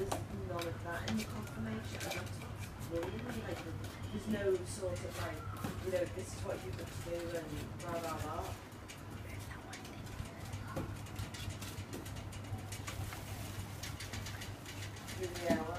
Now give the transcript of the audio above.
there's none of that in the confirmation. And that's brilliant. Like, there's no sort of like, you know, this is what you've got to do and blah blah blah. Yeah.